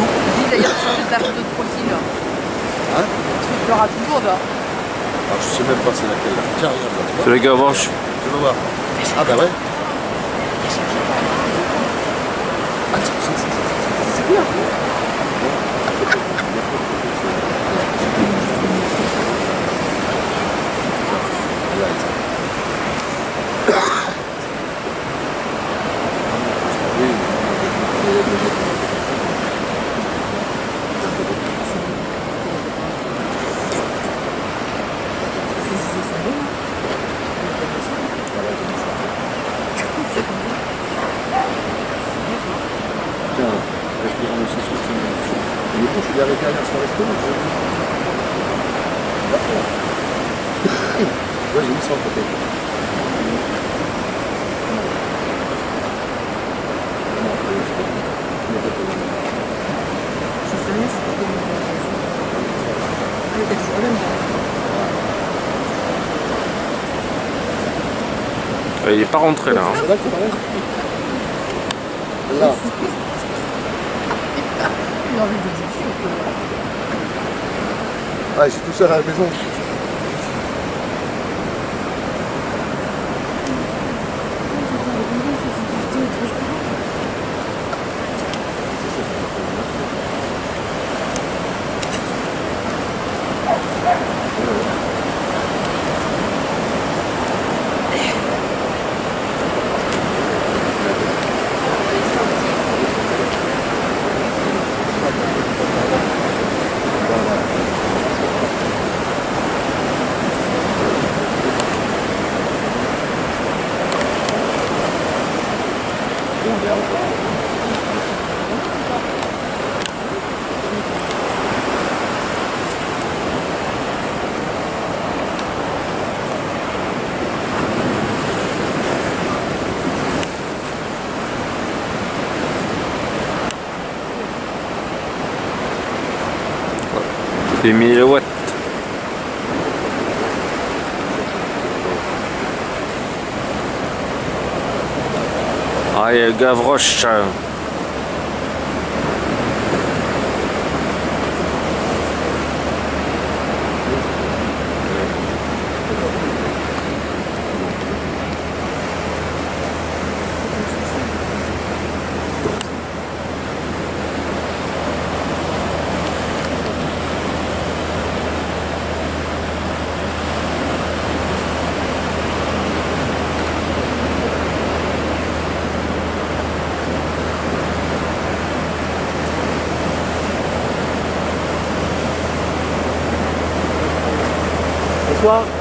coup. Je d'ailleurs de la photo de profil. Hein. hein Tu l'auras toujours là. Ah, je sais même pas c'est laquelle là. Tiens, regarde là. C'est. Tu vas voir. Ah bah ouais. Ah, c'est bien. Euh, Je suis arrêté à sur. D'accord. Ouais, j'ai mis ça en côté. Rien, c'est pas. Ah, t'as toujours le même. Il est pas rentré là. hein. Là a envie de dire. Ah, je suis tout seul à la maison. Ты милый. A le Gavroche. Bonsoir.